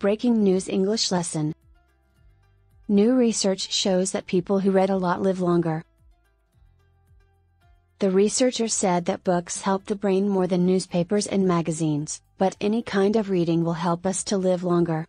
Breaking News English Lesson New research shows that people who read a lot live longer. The researchers said that books help the brain more than newspapers and magazines, but any kind of reading will help us to live longer.